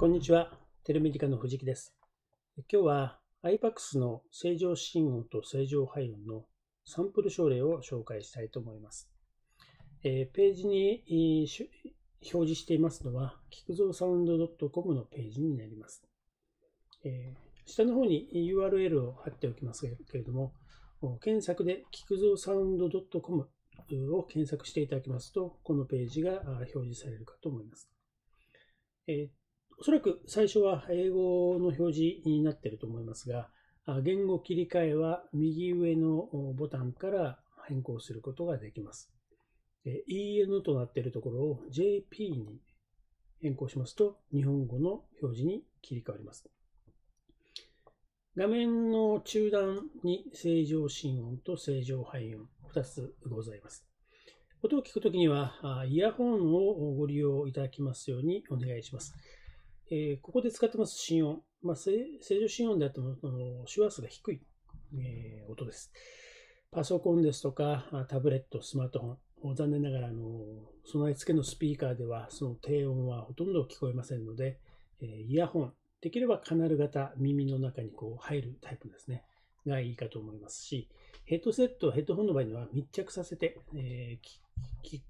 こんにちは。テレメディカの藤木です。今日は iPAX の正常心音と正常肺音のサンプル症例を紹介したいと思います。えー、ページに表示していますのは、キクゾーサウンド .com のページになります。えー、下の方に URL を貼っておきますけれども、検索でキクゾーサウンド .com を検索していただきますと、このページが表示されるかと思います。えーおそらく最初は英語の表示になっていると思いますが、言語切り替えは右上のボタンから変更することができます。EN となっているところを JP に変更しますと、日本語の表示に切り替わります。画面の中段に正常心音と正常肺音2つございます。音を聞くときには、イヤホンをご利用いただきますようにお願いします。えー、ここで使ってます心音、まあ、正常心音であっても周波数が低い、えー、音です。パソコンですとか、タブレット、スマートフォン、残念ながらあの備え付けのスピーカーではその低音はほとんど聞こえませんので、えー、イヤホン、できればカナル型、耳の中にこう入るタイプですね、がいいかと思いますし、ヘッドセット、ヘッドホンの場合には密着させて、えー、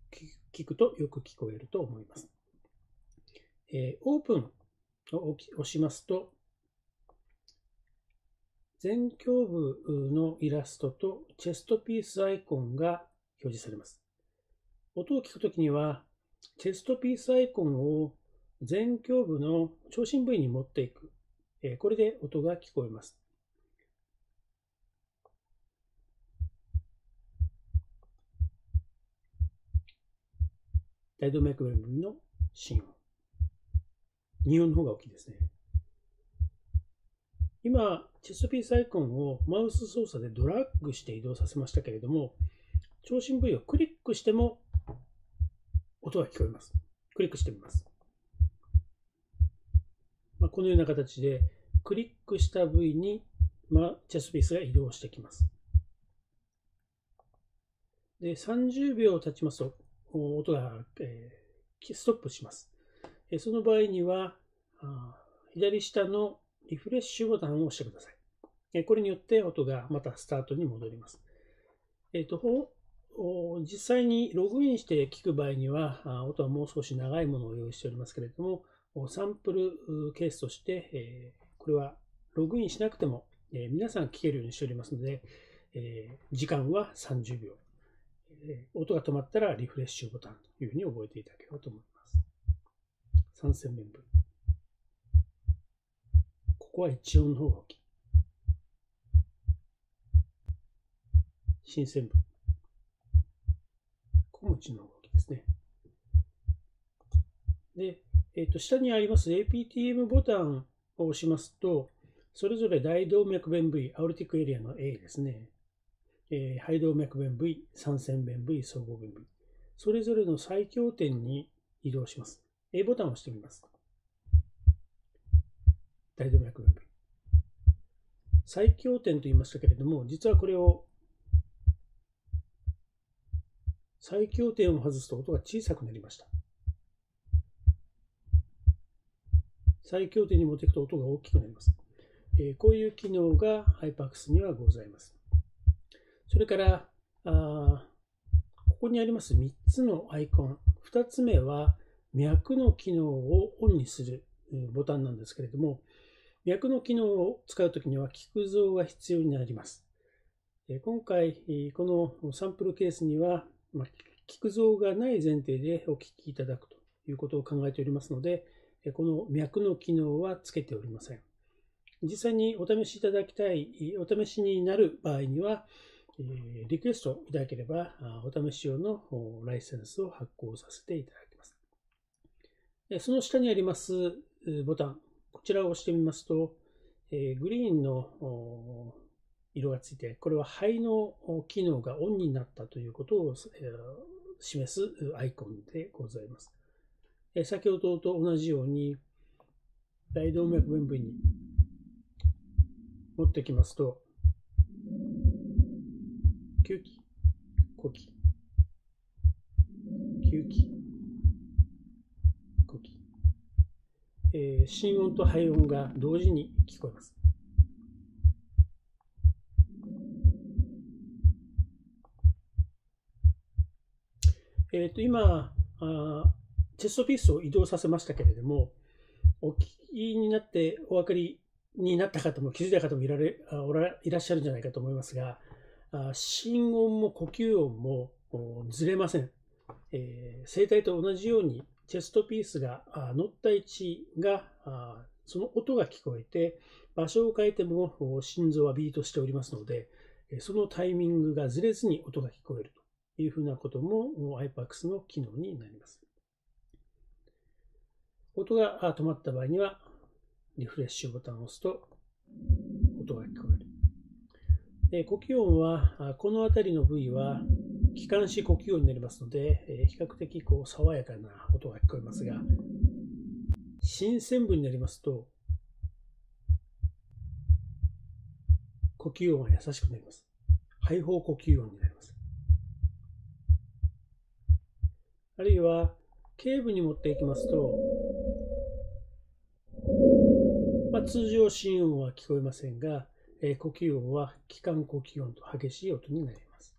聞くとよく聞こえると思います。えー、オープンを押しますと、前胸部のイラストとチェストピースアイコンが表示されます。音を聞くときには、チェストピースアイコンを前胸部の長心部位に持っていく。これで音が聞こえます。大動脈弁部の心音。2音の方が大きいですね。今、チェスピースアイコンをマウス操作でドラッグして移動させましたけれども、長心部位をクリックしても音が聞こえます。クリックしてみます。まあ、このような形で、クリックした部位に、まあ、チェスピースが移動してきます。で、30秒経ちますと、音が、えー、ストップします。その場合には、左下のリフレッシュボタンを押してください。これによって音がまたスタートに戻ります。えっ、と、実際にログインして聞く場合には、音はもう少し長いものを用意しておりますけれども、サンプルケースとして、これはログインしなくても皆さん聞けるようにしておりますので、時間は30秒。音が止まったらリフレッシュボタンというふうに覚えていただければと思います。三線面分。ここは一音の方が大きい。新線分。小持の方が大きいですね。で、えっ、ー、と、下にあります APTM ボタンを押しますと、それぞれ大動脈弁部位、アオリティックエリアの A ですね。えー、肺動脈弁部位、三線弁部位、総合弁部位。それぞれの最強点に移動します。A ボタンを押してみます。大動脈分。最強点と言いましたけれども、実はこれを最強点を外すと音が小さくなりました。最強点に持っていくと音が大きくなります。えー、こういう機能が HyperX にはございます。それから、あここにあります3つのアイコン。2つ目は、脈の機能をオンにするボタンなんですけれども、脈の機能を使うときには聞く像が必要になります。今回、このサンプルケースには、聞く像がない前提でお聞きいただくということを考えておりますので、この脈の機能はつけておりません。実際にお試しいただきたい、お試しになる場合には、リクエストいただければ、お試し用のライセンスを発行させていただきます。その下にありますボタン、こちらを押してみますと、グリーンの色がついて、これは肺の機能がオンになったということを示すアイコンでございます。先ほどと同じように、大動脈弁部に持ってきますと、吸気、呼気、吸気、えー、心音と肺音が同時に聞こえます。えっ、ー、と、今あ、チェストピースを移動させましたけれども、お聞きになってお分かりになった方も気づいた方もいられおらいらっしゃるんじゃないかと思いますが、あ心音も呼吸音もずれません。えー、声帯と同じようにチェストピースが乗った位置がその音が聞こえて場所を変えても心臓はビートしておりますのでそのタイミングがずれずに音が聞こえるというふうなことも iPAX の機能になります。音が止まった場合にはリフレッシュボタンを押すと音が聞こえる。呼吸音はこの辺りの部位は気管支呼吸音になりますので、比較的こう爽やかな音が聞こえますが、新鮮部になりますと、呼吸音が優しくなります。肺胞呼吸音になります。あるいは、頸部に持っていきますと、まあ、通常心音は聞こえませんが、え呼吸音は気管呼吸音と激しい音になります。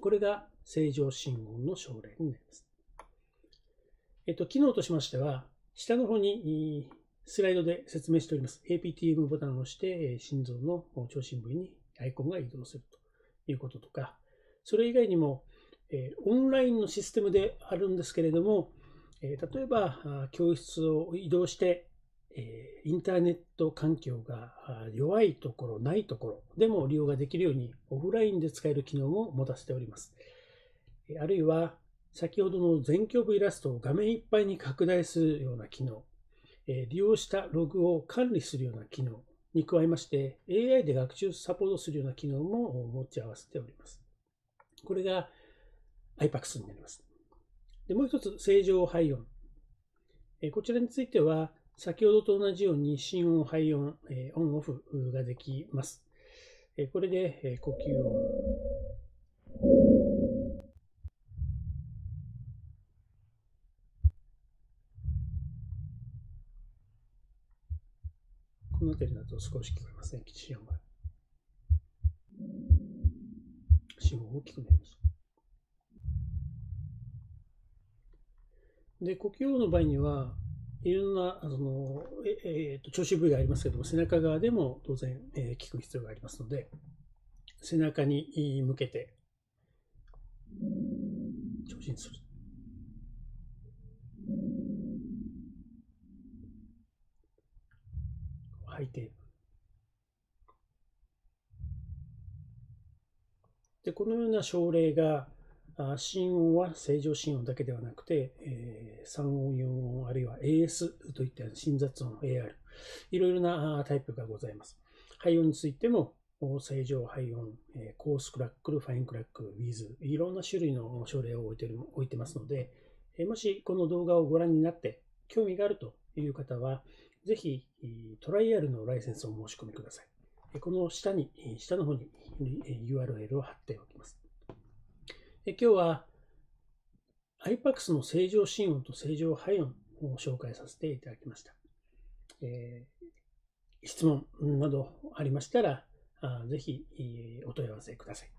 これが正常心音の症例になります。えっと、機能としましては、下の方にスライドで説明しております。APTM ボタンを押して、心臓の聴診部位にアイコンが移動するということとか、それ以外にも、オンラインのシステムであるんですけれども、例えば、教室を移動して、インターネット環境が弱いところ、ないところでも利用ができるようにオフラインで使える機能も持たせております。あるいは、先ほどの全鏡部イラストを画面いっぱいに拡大するような機能、利用したログを管理するような機能に加えまして、AI で学習サポートするような機能も持ち合わせております。これが iPAX になります。でもう一つ、正常肺音。こちらについては、先ほどと同じように心音、肺音、えオンオフができます。えこれで、え呼吸音。この辺りだと少し聞こえますね、心音が。心音大きくなります。で、呼吸音の場合には、いろんなその、ええー、と聴診部位がありますけども、背中側でも当然、えー、聞く必要がありますので、背中に向けて聴診する。吐いて。で、このような症例が、心音は正常心音だけではなくて、えー、3音、4音、あるいは AS といった心雑音、AR、いろいろなタイプがございます。肺音についても、正常肺音、え、 coarse crackle、fine crackle、wheeze、いろんな種類の症例を置いてる置いてますので、え、もしこの動画をご覧になって興味があるという方は、ぜひトライアルのライセンスを申し込みください。この下に、下の方に URL を貼っておきます。今日は iPAX の正常心音と正常肺音を紹介させていただきました。えー、質問などありましたら、ぜひお問い合わせください。